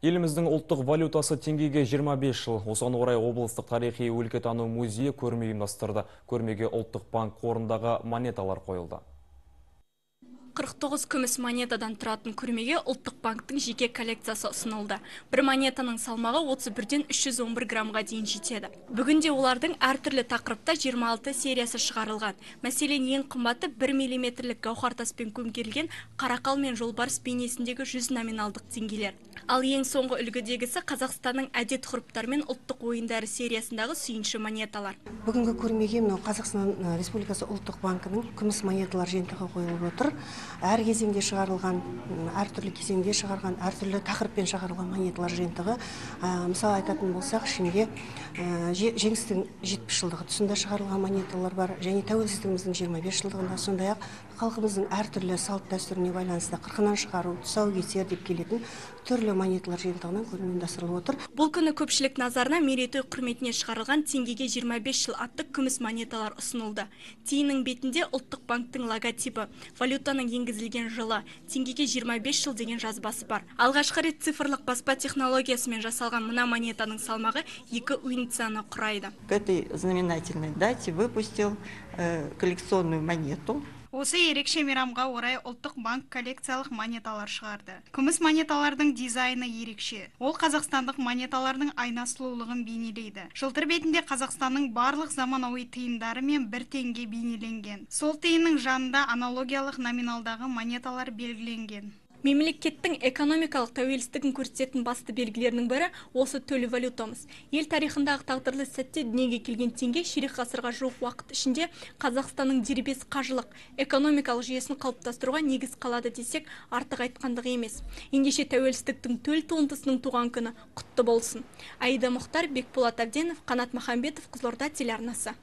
Еліміздің ұлттық валютасы теңгеге 25 жыл. Осыған орай облыстық тарихи өлкетану музейі көрме ұйымдастырды. Көрмеге ұлттық банк қорындағы монеталар қойылды. 49 күміс монетадан тұратын көрмеге ұлттық банктың жеке коллекциясы ұсынылды. Бір монетаның салмағы 31-ден 311 граммға дейін жетеді. Бүгінде олардың әртүрлі тақырыпта 26 сериясы шығарылған. Мәселен, ең қымбаты 1 миллиметрлік гауһар таспен көмкерілген қарақал мен жолбарыс бейнесіндегі 100 номиналдық теңгелер. Ал ең соңғы үлгідегісі Қазақстанның әдет ғұрыптар мен ұлттық ойындары сериясындағы сүйінші монеталар. Бүгінгі көрмеге мынау Қазақстан Республикасы ұлттық банкінің күміс монеталар жиынтығы қойылып отыр әр кезеңде шығарылған әртүрлі кезеңде шығарған әртүрлі тақырыппен шығарылған монеталар жиынтығы мысалы айтатын болсақ ішінде жеңістің жетпіс жылдығы тұсында шығарылған монеталар бар және тәуелсіздігіміздің жиырма бес жылдығында сондай ақ халқымыздың әртүрлі салт дәстүріне байланысты қырқынан шығару тұсаукесер деп келетін түрлі монеталар жиынтығынан көрме ұйымдастырылып отыр. Бұл күні көпшілік назарына мерейтой құрметіне шығарылған теңгеге 25 жыл атты күміс монеталар ұсынылды. Тиынның бетінде ұлттық банктың логотипі валютаның енгізілген жылы теңгеге 25 жыл деген жазбасы бар. Алғашқы рет цифрлық баспа технологиясымен жасалған мына монетаның салмағы екі унцияны құрайды. К этой знаменательной дате выпустил э, коллекционную монету. Осы ерекше мейрамға орай ұлттық банк коллекциялық монеталар шығарды. Күміс монеталардың дизайны ерекше. Ол қазақстандық монеталардың айна сұлулығын бейнелейді. Жылтыр бетінде қазақстанның барлық заманауи тиындары мен бір теңге бейнеленген. Сол тиынның жанында аналогиялық номиналдағы монеталар белгіленген. Мемлекеттің экономикалық тәуелсіздігін көрсететін басты белгілерінің бірі осы төл валютамыз. Ел тарихындағы тағдырлы сәтте дүниеге келген теңге ширек ғасырға жуық уақыт ішінде қазақстанның дербес қажылық экономикалық жүйесін қалыптастыруға негіз қалады десек артық айтқандық емес. Ендеше тәуелсіздіктің төл туындысының туған күні құтты болсын. Аида мұхтар бекболат әбденов қанат махамбетов қызылорда телеарнасы.